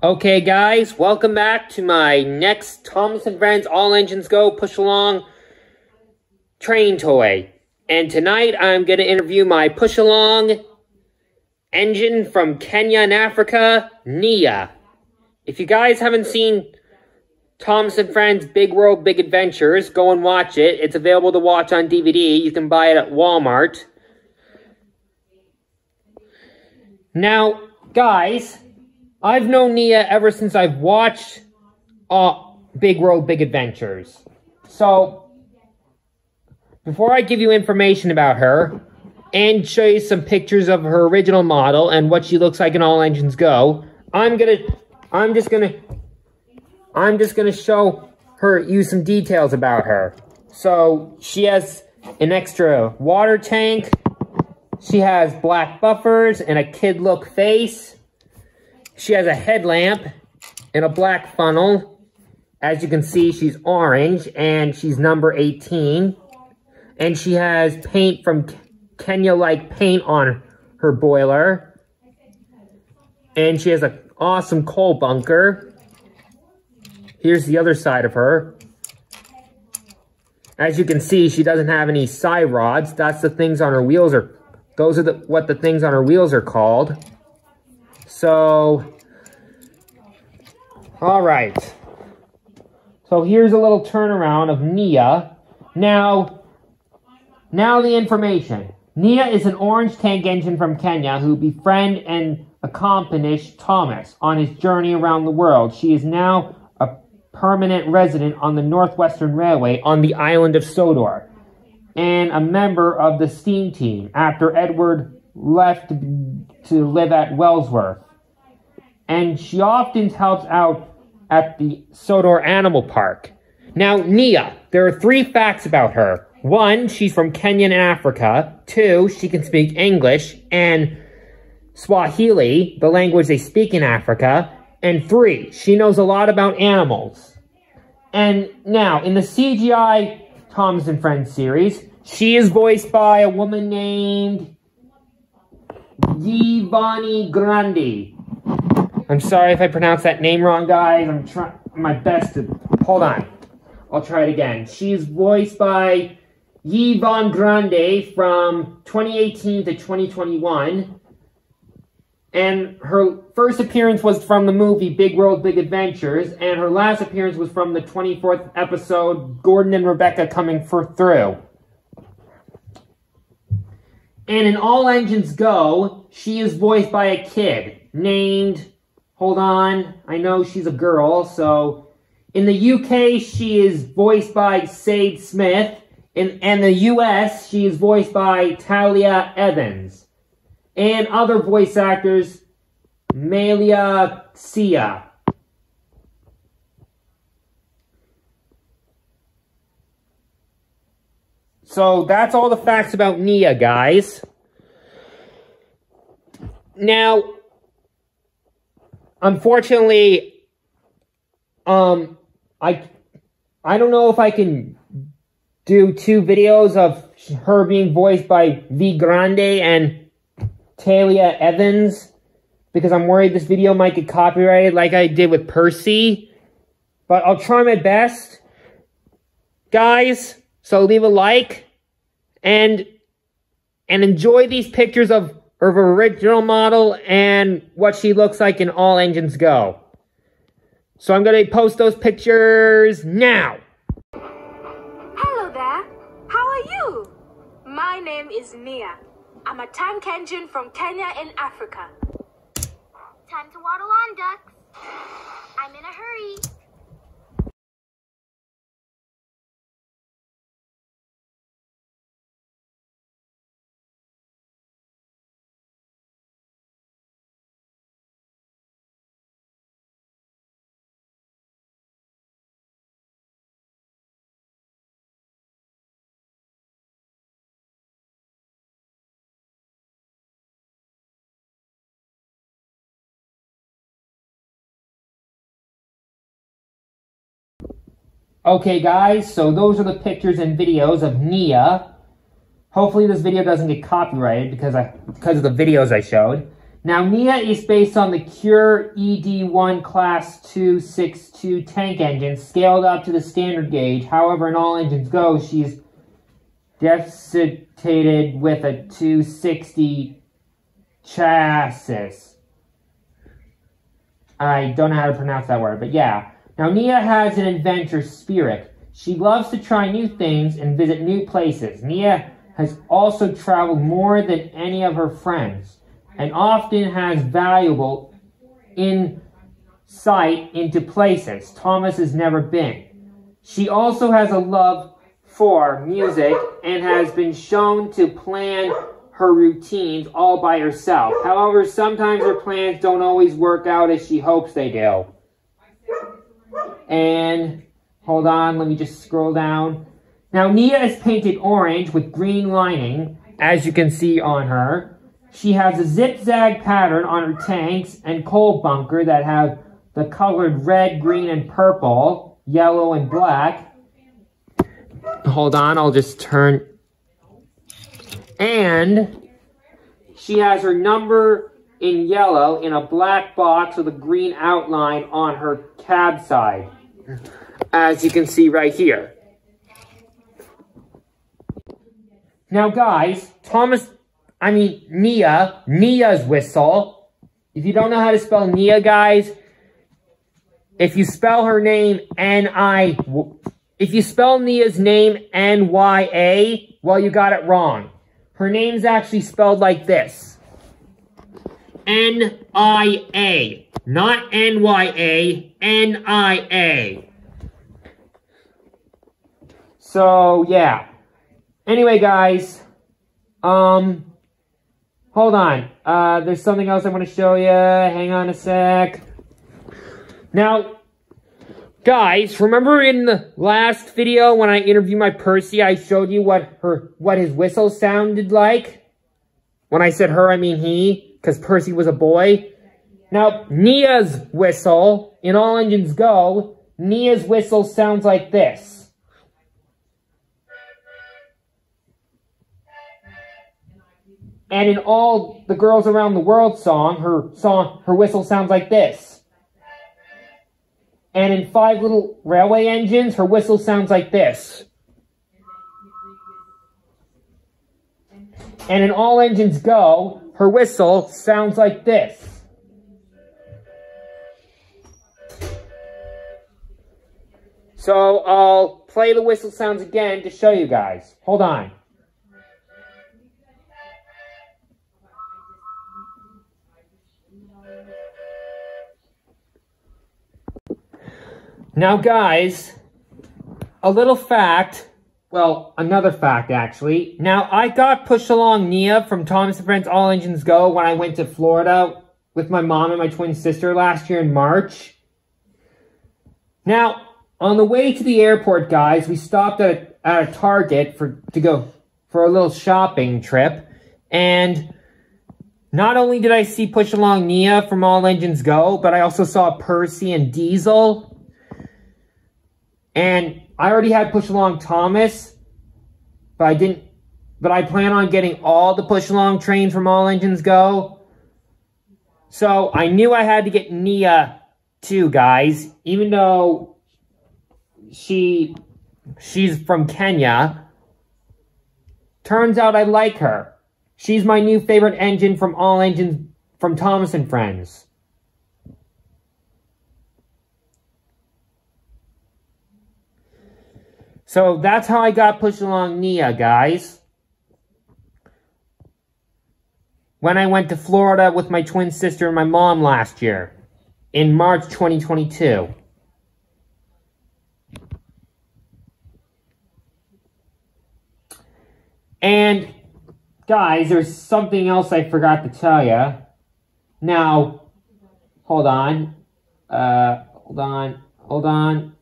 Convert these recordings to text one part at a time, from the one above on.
Okay, guys, welcome back to my next Thomas and Friends All Engines Go Push Along train toy. And tonight I'm going to interview my push along engine from Kenya and Africa, Nia. If you guys haven't seen Thomas and Friends Big World Big Adventures, go and watch it. It's available to watch on DVD. You can buy it at Walmart. Now, guys, I've known Nia ever since I've watched uh, Big World Big Adventures. So, before I give you information about her and show you some pictures of her original model and what she looks like in All Engines Go, I'm gonna, I'm just gonna, I'm just gonna show her, you some details about her. So, she has an extra water tank, she has black buffers and a kid look face. She has a headlamp and a black funnel. As you can see, she's orange and she's number 18. And she has paint from Kenya-like paint on her boiler. And she has an awesome coal bunker. Here's the other side of her. As you can see, she doesn't have any side rods. That's the things on her wheels are, those are the, what the things on her wheels are called. So, all right. So here's a little turnaround of Nia. Now, now the information. Nia is an orange tank engine from Kenya who befriend and accompanied Thomas on his journey around the world. She is now a permanent resident on the Northwestern Railway on the island of Sodor and a member of the steam team after Edward left to live at Wellsworth. And she often helps out at the Sodor Animal Park. Now, Nia, there are three facts about her. One, she's from Kenya and Africa. Two, she can speak English and Swahili, the language they speak in Africa. And three, she knows a lot about animals. And now, in the CGI Thomas and Friends series, she is voiced by a woman named Yvonne Grandi. I'm sorry if I pronounced that name wrong, guys. I'm trying my best to... Hold on. I'll try it again. She's voiced by Yvonne Grande from 2018 to 2021. And her first appearance was from the movie Big World, Big Adventures. And her last appearance was from the 24th episode, Gordon and Rebecca Coming for Through. And in All Engines Go, she is voiced by a kid named, hold on, I know she's a girl, so in the UK, she is voiced by Sade Smith. In and the US, she is voiced by Talia Evans. And other voice actors, Malia Sia. So that's all the facts about Nia, guys. Now, unfortunately, um, I, I don't know if I can do two videos of her being voiced by V Grande and Talia Evans because I'm worried this video might get copyrighted like I did with Percy. But I'll try my best. Guys, so leave a like and and enjoy these pictures of her original model and what she looks like in All Engines Go. So I'm going to post those pictures now. Hello there. How are you? My name is Nia. I'm a tank engine from Kenya in Africa. Time to waddle on, ducks. I'm in a hurry. Okay, guys, so those are the pictures and videos of Nia. Hopefully this video doesn't get copyrighted because I because of the videos I showed. Now, Nia is based on the Cure ED1 Class 262 tank engine, scaled up to the standard gauge. However, in All Engines Go, she's designated with a 260 chassis. I don't know how to pronounce that word, but yeah. Now, Nia has an adventure spirit. She loves to try new things and visit new places. Nia has also traveled more than any of her friends and often has valuable insight into places Thomas has never been. She also has a love for music and has been shown to plan her routines all by herself. However, sometimes her plans don't always work out as she hopes they do. And hold on, let me just scroll down. Now, Nia is painted orange with green lining, as you can see on her. She has a zigzag pattern on her tanks and coal bunker that have the colored red, green, and purple, yellow, and black. Hold on, I'll just turn. And she has her number in yellow in a black box with a green outline on her cab side, as you can see right here. Now, guys, Thomas I mean, Nia, Nia's whistle. If you don't know how to spell Nia, guys, if you spell her name N-I, if you spell Nia's name N-Y-A, well, you got it wrong. Her name's actually spelled like this. N-I-A. Not N-Y-A, N-I-A. So, yeah. Anyway, guys, um, Hold on. Uh, there's something else I want to show you. Hang on a sec. Now, guys, remember in the last video when I interviewed my Percy, I showed you what her what his whistle sounded like? When I said her, I mean he, because Percy was a boy. Now, Nia's whistle, in All Engines Go, Nia's whistle sounds like this. And in all the Girls Around the World song, her song, her whistle sounds like this. And in Five Little Railway Engines, her whistle sounds like this. And in All Engines Go, her whistle sounds like this. So I'll play the whistle sounds again to show you guys. Hold on. Now, guys, a little fact. Well, another fact, actually. Now, I got pushed along Nia from Thomas & Friends All Engines Go when I went to Florida with my mom and my twin sister last year in March. Now, on the way to the airport, guys, we stopped at, at a Target for to go for a little shopping trip. And not only did I see Push Along Nia from All Engines Go, but I also saw Percy and Diesel and I already had push along Thomas, but I didn't, but I plan on getting all the push along trains from All Engines Go. So I knew I had to get Nia too, guys, even though she, she's from Kenya. Turns out I like her. She's my new favorite engine from All Engines from Thomas and Friends. So that's how I got pushed along Nia, guys. When I went to Florida with my twin sister and my mom last year. In March 2022. And, guys, there's something else I forgot to tell you. Now, hold on. Uh, hold on. Hold on.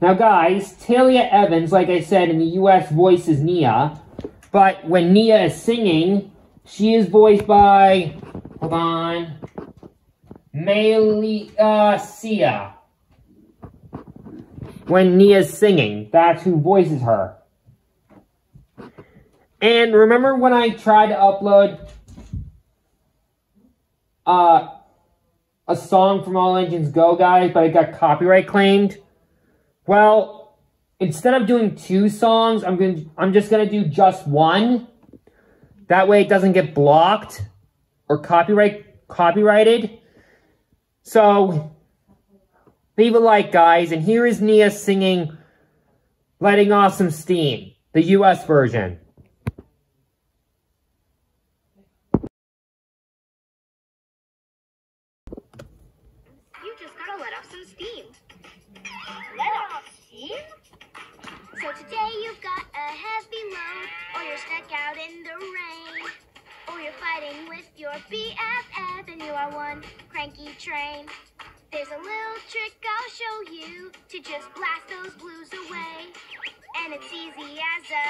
Now, guys, Talia Evans, like I said, in the U.S. voices Nia. But when Nia is singing, she is voiced by, hold on, Malia Sia. When Nia's singing, that's who voices her. And remember when I tried to upload uh, a song from All Engines Go, guys, but it got copyright claimed? Well, instead of doing two songs, I'm going to, I'm just going to do just one. That way it doesn't get blocked or copyright copyrighted. So, leave a like, guys. And here is Nia singing Letting Off Some Steam, the US version. You just gotta let off some steam. Let off steam? So today you've got a heavy load, or you're stuck out in the rain, or you're fighting with your BFF and you are one cranky train. There's a little trick I'll show you to just blast those blues away. And it's easy as a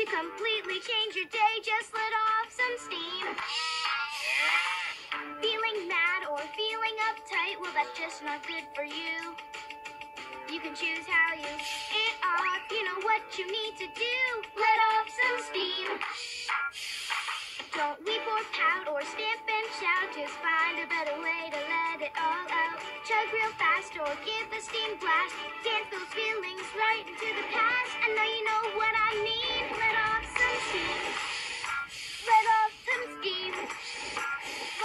to completely change your day, just let off some steam. Feeling mad or feeling uptight, well, that's just not good for you. You can choose how you it off. You know what you need to do. Let off some steam. Don't weep or pout or stamp and shout. Just find a better way to it all out. Chug real fast or give a steam blast. Dance those feelings right into the past. You know what I mean. Let off some steam. Let off some steam.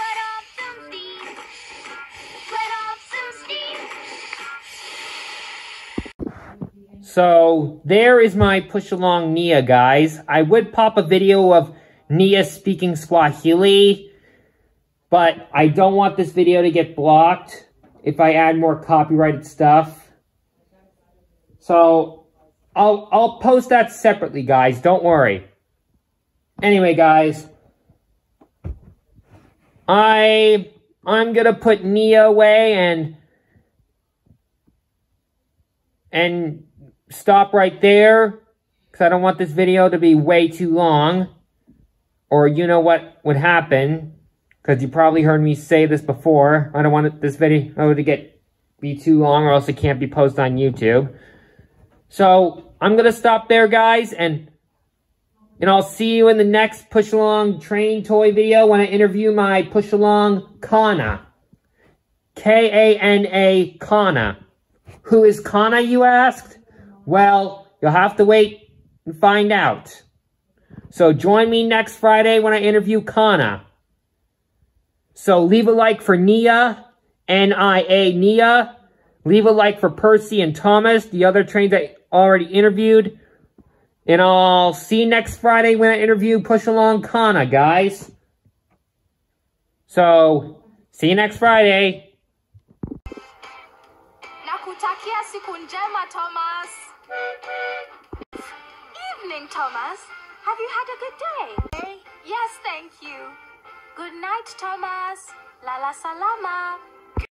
Let off some steam. Let off some steam. So, there is my push along Nia, guys. I would pop a video of Nia speaking Swahili, but I don't want this video to get blocked if I add more copyrighted stuff. So, I'll, I'll post that separately, guys. Don't worry. Anyway, guys, I, I'm gonna put Nia away and, and stop right there because I don't want this video to be way too long. Or you know what would happen because you probably heard me say this before. I don't want this video to get be too long or else it can't be posted on YouTube. So I'm going to stop there, guys, and and I'll see you in the next Push Along Train Toy video when I interview my Push Along Kana. K-A-N-A Kana. Who is Kana, you asked? Well, you'll have to wait and find out. So join me next Friday when I interview Kana. So leave a like for Nia, N-I-A Nia. Leave a like for Percy and Thomas, the other trains I already interviewed. And I'll see you next Friday when I interview Push Along Kana, guys. So, see you next Friday. Nakutakia siku njema, Thomas. Evening, Thomas. Have you had a good day? Yes, thank you. Good night, Thomas. Lala salama.